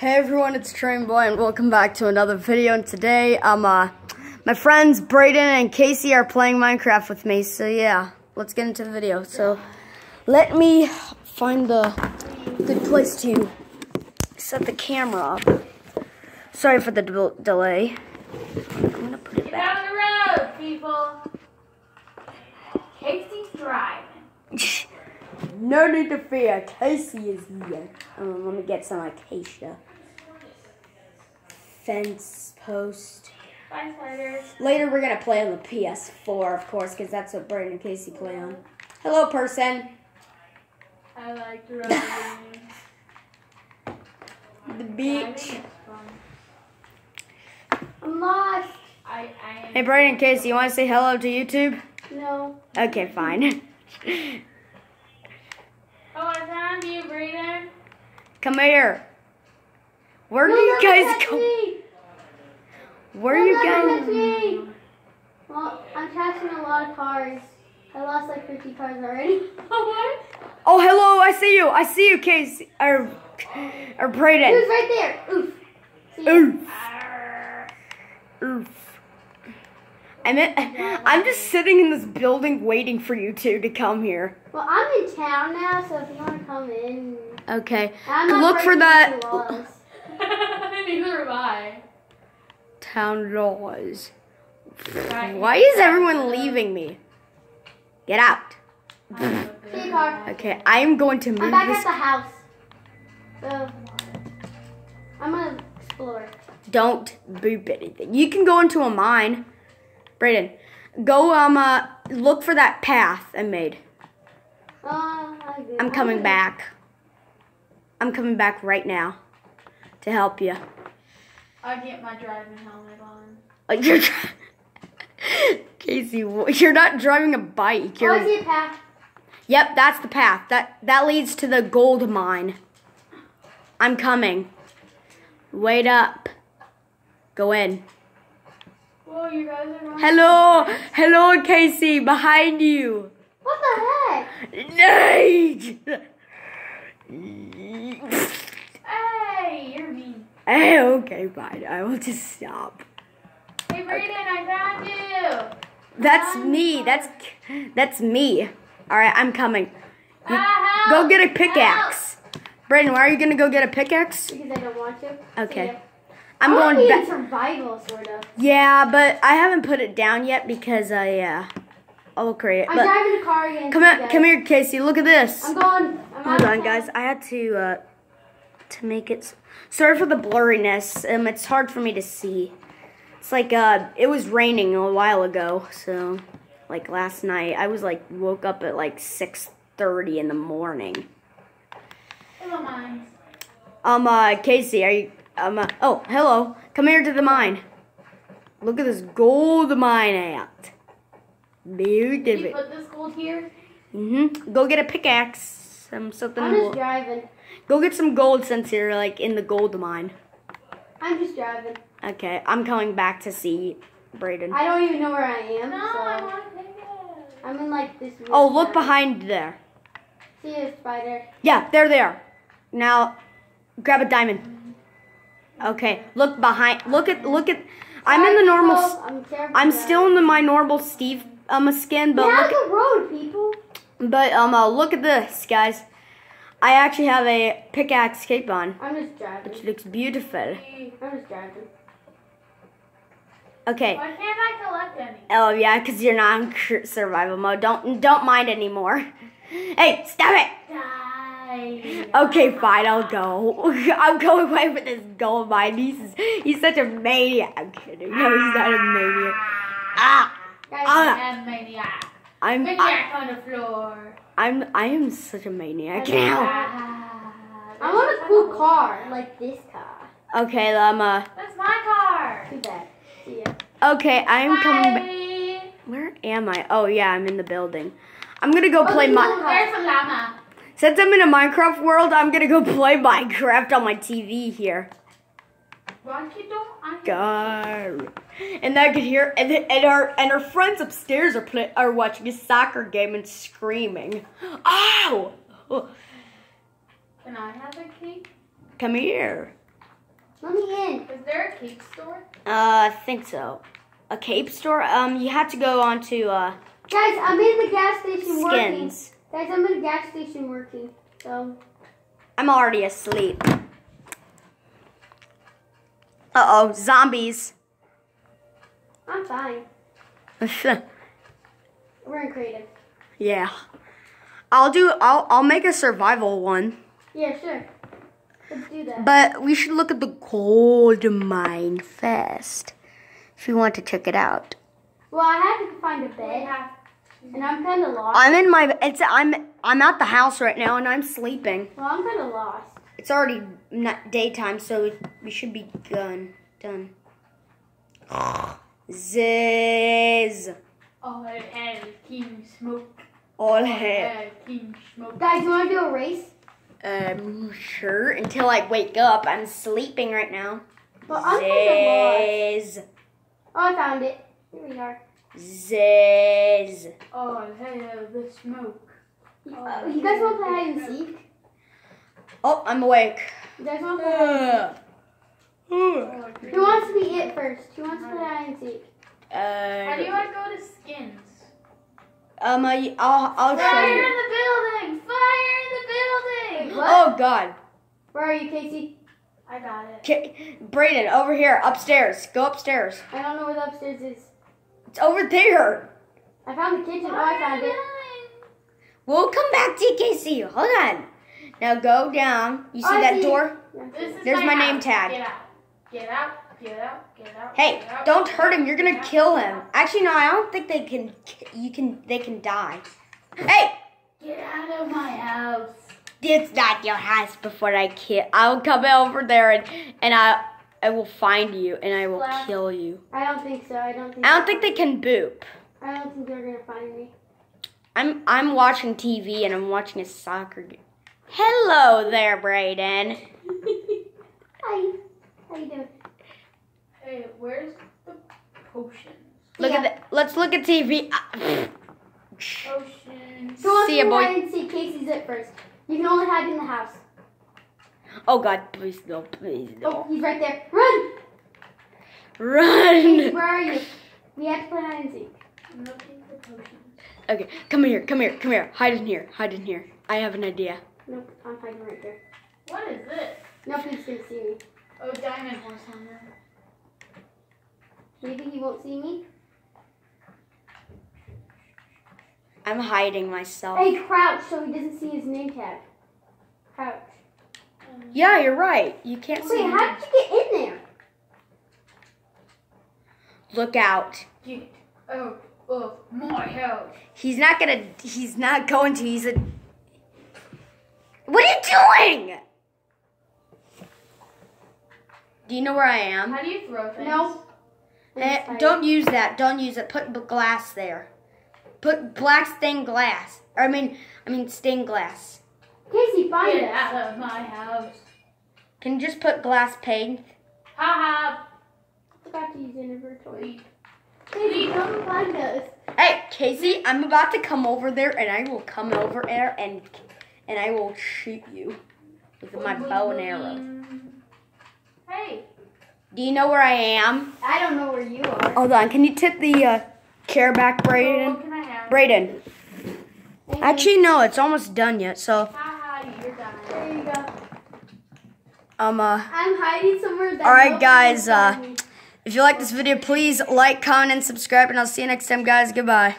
Hey everyone, it's Train Boy and welcome back to another video. And today, um, uh, my friends Braden and Casey are playing Minecraft with me. So yeah, let's get into the video. So let me find the good place to set the camera up. Sorry for the del- delay. I'm gonna put it Get back. down the road, people. Casey's driving. no need to fear, Casey is here. Um, let me get some acacia. Fence post. Bye. Later, we're gonna play on the PS4, of course, because that's what Brandon and Casey play on. Hello, person. I like driving. The beach. Driving is fun. I'm lost. I, I am. Hey, Brandon and Casey, you want to say hello to YouTube? No. Okay, fine. Oh, I found you, Braden. Come here. Where do you guys go? me. Where are you never guys? touch me. Well, I'm catching a lot of cars. I lost like 50 cars already. what? Oh, hello. I see you. I see you, Casey. Or, or He was Braden. right there. Oof. Oof. Oof. I'm, in, I'm just sitting in this building waiting for you two to come here. Well, I'm in town now, so if you want to come in, Okay. I'm Look for that. Neither am I. town laws. Right. Why is everyone leaving me? Get out. See you, car. Okay, I am going to move I'm back this. at the house. So, I'm gonna explore. Don't boop anything. You can go into a mine. Braden, go um uh look for that path I made. Uh, I. I'm coming back. I'm coming back right now to help you. I'll get my driving helmet on. Like you're Casey, you're not driving a bike. Oh, I You're see a path. Yep, that's the path. That that leads to the gold mine. I'm coming. Wait up. Go in. Whoa, you guys are. Hello, hello, Casey, behind you. What the heck? Nate. Hey, you're mean. Hey, okay, fine. I will just stop. Hey, Braden, I found you. That's me. That's that's me. All right, I'm coming. Ah, Go get a pickaxe. Brandon, why are you gonna go get a pickaxe? Because I don't want to. Okay. See. I'm I wanna going back. survival, sort of. Yeah, but I haven't put it down yet because I yeah, I'll create it. I'm But driving the car again. come see you here, guys. come here, Casey. Look at this. I'm going. I'm Hold on, guys. I had to uh to make it. Sorry for the blurriness. Um, it's hard for me to see. It's like uh, it was raining a while ago, so like last night, I was like woke up at like six thirty in the morning. Hello, mine. Um, uh, Casey, are you? Um, uh, oh, hello. Come here to the mine. Look at this gold mine out. Did you Beautiful. put this gold here? Mhm. Go get a pickaxe. Some something. I'm will- just driving. Go get some gold since you're like in the gold mine. I'm just driving. Okay, I'm coming back to see Braden. I don't even know where I am. No, I want to pick it. I'm in like this. Oh, look town. behind there. See a spider. Yeah, there they are. Now, grab a diamond. Okay, look behind. Look at look at. I'm in the normal. people. s- I'm. I'm still in the my normal Steve um skin, but Get out look. the road, people. But um, uh, look at this, guys. I actually have a pickaxe cape on, I'm just driving. which looks beautiful. I'm just driving. Okay. Why can't I collect any? Oh yeah, because you're not in survival mode. Don't don't mind anymore. Hey, stop it. Die. Okay, fine, I'll go. I'm going away with this gold mine. He's he's such a maniac. I'm kidding. No, he's not a maniac. Ah, Guys, Ah. Maniac. I'm I, Maniac on the floor. I'm I am such a maniac now. I want a cool car, like this car. Okay, uh, That's my car. Too bad. See ya. okay, I'm coming. Ba- Bye. Where am I? Oh yeah, I'm in the building. I'm gonna go Oh, play the my. There's a llama. Since I'm in a Minecraft world, I'm gonna go play Minecraft on my TV here. Why you don't? I God. And I could hear, and, and our and our friends upstairs are play, are watching a soccer game and screaming. Ow! Can I have a cake? Come here. Let me in. Is there a cake store? Uh, I think so. A cape store? Um, you have to go on to uh, Guys, I'm in the gas station working. skins. Guys, I'm in the gas station working. So, I'm already asleep. Uh oh, zombies. I'm fine. We're in creative. yeah. I'll do. I'll. I'll make a survival one. Yeah, sure. Let's do that. But we should look at the gold mine first. If you want to check it out. Well, I had to find a bed, and I'm kind of lost. I'm in my. It's. I'm. I'm at the house right now, and I'm sleeping. well, I'm kind of lost. It's already not daytime, so we should be done. Done. Ah. Ziz. All hail King Smoke. All All hail. hail King Smoke. Guys, you want to do a race? Um, sure. Until I wake up. I'm sleeping right now. Well, I'm kind of lost. Ziz. Oh, I found it. Here we are. Ziz. All hail the smoke. Uh, you guys want to play hide and seek? Oh, I'm awake. You guys want to play hide and seek? Who wants to be it first? Who wants to play hide and seek? How do you want to go to skins? um, I, I'll, I'll show Fire in the building! Fire in the building! What? Oh God, Where are you, Casey? I got it. K- Braden, over here, upstairs. Go upstairs. I don't know where the upstairs is. It's over there. I found the kitchen. Oh, I found it. We'll come back to you, Casey. Hold on. Now go down. You see Oh, that see. door? This is There's my name house. tag. Get out. Get out. Get out. Hey, get out, don't hurt him. You're gonna kill him. Actually, no. I don't think they can. You can. They can die. Hey, Get out of my house. it's not your house. Before I kill, I'll come over there and and I I will find you and I will Flash. kill you. I don't think so. I don't think. I don't think they can boop. I don't think they're gonna find me. I'm I'm watching TV and I'm watching a soccer game. Hello there, Braden. Hi. How you doing? Hey, where's the potions? Look Yeah. at that. Let's look at TV. Ah, Potions. Who wants See to ya, play boy. hide and seek? Casey's it first. You can only hide in the house. Oh God, please no, please Oh, no. he's right there. Run! Casey, Run. where are you? We have to play hide and seek. I'm looking for potions. Okay, come here, come here, come here. Hide in here, hide in here. I have an idea. Nope, I'm hiding right there. What is this? Nobody's gonna see me. Oh, diamond horse armor. Do you think he won't see me? I'm hiding myself. Hey, crouch so he doesn't see his name tag. Crouch. Yeah, you're right. You can't see. Wait, me. how did you get in there? Look out. Get out of my house. He's not gonna. He's not going to. He's a. What are you doing? Do you know where I am? How do you throw things? No. Eh, don't use that. Don't use it. Put glass there. Put black stained glass. Or I mean, I mean stained glass. Casey, find Get it. out of my house. Can you just put glass paint? Ha Forgot to use inventory. ha. Casey, come find us. Hey, Casey, I'm about to come over there, and I will come over there and and I will shoot you with my bow and arrow. Hey. Do you know where I am? I don't know where you are. Hold on. Can you tip the uh, chair back, What Braden? can I have? Braden. Thank you. Actually, no. It's almost done yet. So, Ha ha, you're done. there you go. um, uh, I'm hiding somewhere. All right, guys, uh, if you like this video, please like, comment, and subscribe, and I'll see you next time, guys. Goodbye.